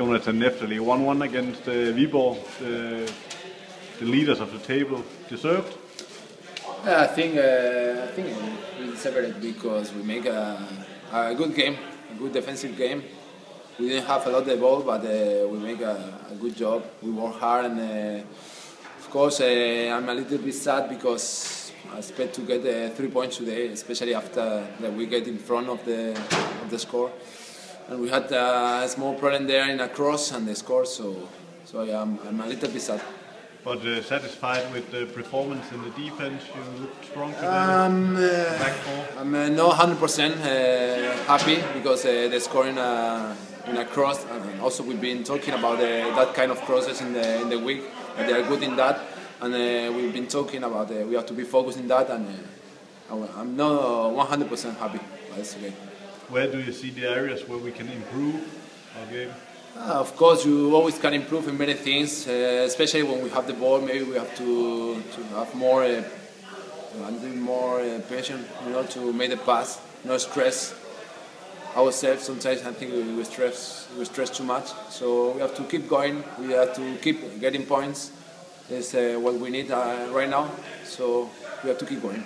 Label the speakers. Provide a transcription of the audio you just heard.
Speaker 1: Jonatan Neftali, 1-1 against uh, Viborg. The, the leaders of the table deserved.
Speaker 2: I think uh, I think we deserved it because we make a, a good game, a good defensive game. We didn't have a lot of the ball, but uh, we make a, a, good job. We work hard, and uh, of course, uh, I'm a little bit sad because I expect to get uh, three points today, especially after that we get in front of the of the score. And we had a small problem there in a cross and the score, so so yeah, I'm, I'm a little bit sad.
Speaker 1: But uh, satisfied with the performance in the defense, you looked strong today.
Speaker 2: Um, uh, I'm uh, not 100% uh, happy because uh, they're scoring in a cross, and also we've been talking about uh, that kind of crosses in the in the week. And they are good in that, and uh, we've been talking about we have to be focused in that, and I'm not 100% happy. But it's okay.
Speaker 1: Where do you see the areas where we can improve our game?
Speaker 2: Uh, of course, you always can improve in many things, uh, especially when we have the ball. Maybe we have to, to have more, uh, more uh, patience, you know, to make the pass, no stress ourselves. Sometimes I think we stress, we stress too much. So we have to keep going. We have to keep getting points. Is uh, what we need uh, right now. So we have to keep going.